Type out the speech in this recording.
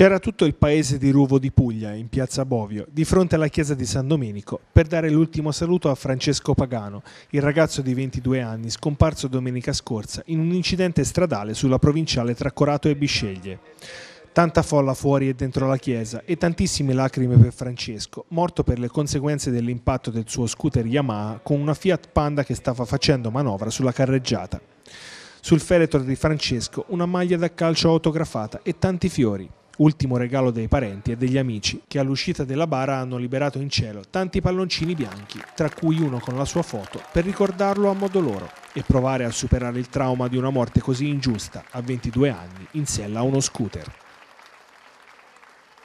C'era tutto il paese di Ruvo di Puglia, in piazza Bovio, di fronte alla chiesa di San Domenico, per dare l'ultimo saluto a Francesco Pagano, il ragazzo di 22 anni scomparso domenica scorsa in un incidente stradale sulla provinciale tra Corato e Bisceglie. Tanta folla fuori e dentro la chiesa e tantissime lacrime per Francesco, morto per le conseguenze dell'impatto del suo scooter Yamaha con una Fiat Panda che stava facendo manovra sulla carreggiata. Sul feretro di Francesco una maglia da calcio autografata e tanti fiori, ultimo regalo dei parenti e degli amici che all'uscita della bara hanno liberato in cielo tanti palloncini bianchi, tra cui uno con la sua foto, per ricordarlo a modo loro e provare a superare il trauma di una morte così ingiusta a 22 anni in sella a uno scooter.